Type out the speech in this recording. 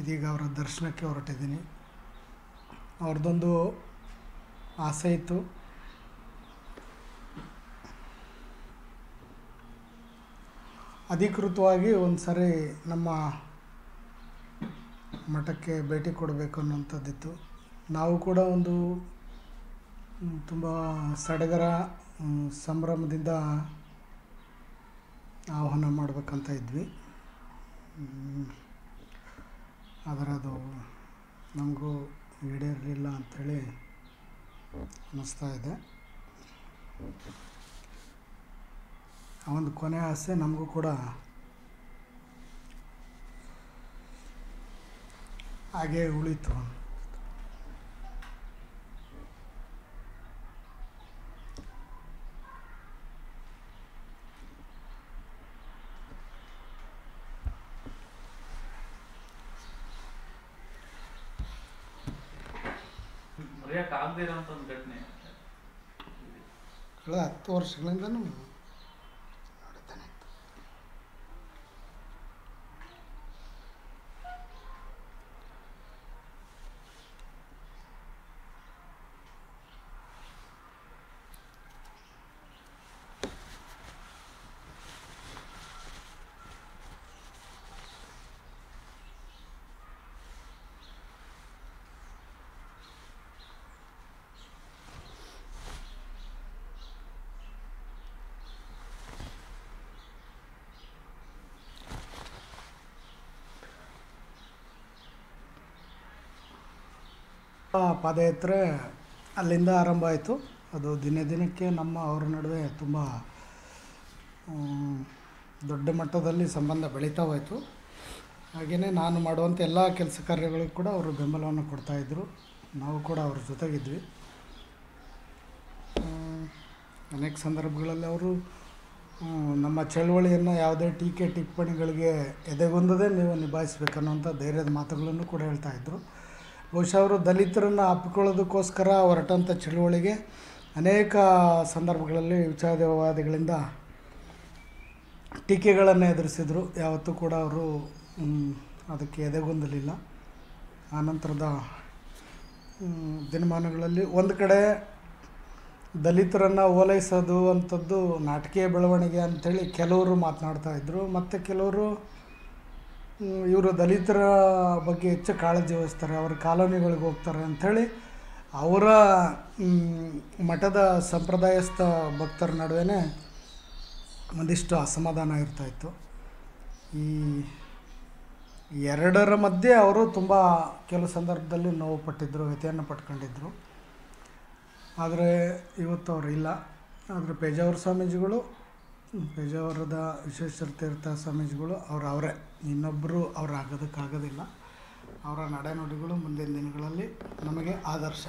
ಇದೀಗ ಅವರ ದರ್ಶನಕ್ಕೆ ಹೊರಟಿದ್ದೀನಿ. ಅವ್ರದ್ದೊಂದು ಆಸೆ ಇತ್ತು. ಅಧಿಕೃತವಾಗಿ ಒಂದು ಸಾರಿ ನಮ್ಮ ಮಠಕ್ಕೆ ಭೇಟಿ ಕೊಡಬೇಕು ಅನ್ನೋಂಥದ್ದಿತ್ತು ನಾವು ಕೂಡ ಒಂದು ತುಂಬ ಸಡಗರ ಸಂಭ್ರಮದಿಂದ ಆಹ್ವಾನ ಮಾಡಬೇಕಂತ ಇದ್ವಿ. ಮ್, ಆದರೆ ಅದು ನಮಗೂ ಈಡೇರಲಿಲ್ಲ ಅಂಥೇಳಿ ಅನ್ನಿಸ್ತಾ ಇದೆ. ಆ ಒಂದು ಕೊನೆ ಆಸೆ ನಮಗೂ ಕೂಡ ಹಾಗೇ ಉಳೀತು. ಮರೆಯಕ್ಕೆ ಆಗದೇ ಇರೋಂಥ ಒಂದು ಘಟನೆ. ಕಳೆದ ಹತ್ತು ವರ್ಷಗಳಿಂದನೂ ಪಾದಯಾತ್ರೆ ಅಲ್ಲಿಂದ ಆರಂಭ ಆಯಿತು. ಅದು ದಿನೇ ದಿನಕ್ಕೆ ನಮ್ಮ ಅವರ ನಡುವೆ ತುಂಬ ದೊಡ್ಡ ಮಟ್ಟದಲ್ಲಿ ಸಂಬಂಧ ಬೆಳೀತಾ ಹೋಯಿತು. ಹಾಗೆಯೇ ನಾನು ಮಾಡುವಂಥ ಎಲ್ಲ ಕೆಲಸ ಕಾರ್ಯಗಳಿಗೂ ಕೂಡ ಅವರು ಬೆಂಬಲವನ್ನು ಕೊಡ್ತಾಯಿದ್ರು ನಾವು ಕೂಡ ಅವ್ರ ಜೊತೆಗಿದ್ವಿ. ಅನೇಕ ಸಂದರ್ಭಗಳಲ್ಲಿ ಅವರು ನಮ್ಮ ಚಳುವಳಿಯನ್ನು ಯಾವುದೇ ಟೀಕೆ ಟಿಪ್ಪಣಿಗಳಿಗೆ ಎದೆಗೊಂದದೇ ನೀವು ನಿಭಾಯಿಸಬೇಕನ್ನುವಂಥ ಧೈರ್ಯದ ಮಾತುಗಳನ್ನು ಕೂಡ ಹೇಳ್ತಾಯಿದ್ರು ಬಹುಶಃ ಅವರು ದಲಿತರನ್ನು ಅಪ್ಪಿಕೊಳ್ಳೋದಕ್ಕೋಸ್ಕರ ಹೊರಟಂಥ ಚಳುವಳಿಗೆ ಅನೇಕ ಸಂದರ್ಭಗಳಲ್ಲಿ ವಿಚಾರವಾದಿಗಳಿಂದ ಟೀಕೆಗಳನ್ನು ಎದುರಿಸಿದರು. ಯಾವತ್ತೂ ಕೂಡ ಅವರು ಅದಕ್ಕೆ ಎದೆಗೊಂದಲಿಲ್ಲ. ಆನಂತರದ ದಿನಮಾನಗಳಲ್ಲಿ ಒಂದು ಕಡೆ ದಲಿತರನ್ನು ಓಲೈಸೋದು ಅಂಥದ್ದು ನಾಟಕೀಯ ಬೆಳವಣಿಗೆ ಅಂಥೇಳಿ ಕೆಲವರು ಮಾತನಾಡ್ತಾ ಇದ್ದರು ಮತ್ತು ಕೆಲವರು ಇವರು ದಲಿತರ ಬಗ್ಗೆ ಹೆಚ್ಚು ಕಾಳಜಿ ವಹಿಸ್ತಾರೆ, ಅವ್ರ ಕಾಲೋನಿಗಳಿಗೆ ಹೋಗ್ತಾರೆ ಅಂಥೇಳಿ ಅವರ ಮಠದ ಸಂಪ್ರದಾಯಸ್ಥ ಭಕ್ತರ ನಡುವೆ ಒಂದಿಷ್ಟು ಅಸಮಾಧಾನ ಇರ್ತಾಯಿತ್ತು ಈ ಎರಡರ ಮಧ್ಯೆ ಅವರು ತುಂಬ ಕೆಲವು ಸಂದರ್ಭದಲ್ಲಿ ನೋವು ಪಟ್ಟಿದ್ದರು ವ್ಯಥೆಯನ್ನು ಪಟ್ಕೊಂಡಿದ್ದರು ಆದರೆ ಇವತ್ತು ಅವರು ಇಲ್ಲ. ಆದರೆ ಪೇಜಾವರ ಸ್ವಾಮೀಜಿಗಳು ಪೇಜಾವರದ ವಿಶ್ವೇಶ್ವರ ತೀರ್ಥ ಸ್ವಾಮೀಜಿಗಳು, ಅವ್ರು ಅವರೇ. ಇನ್ನೊಬ್ಬರು ಅವ್ರು ಆಗೋದಕ್ಕಾಗೋದಿಲ್ಲ. ಅವರ ನಡೆನುಡಿಗಳು ಮುಂದಿನ ದಿನಗಳಲ್ಲಿ ನಮಗೆ ಆದರ್ಶ.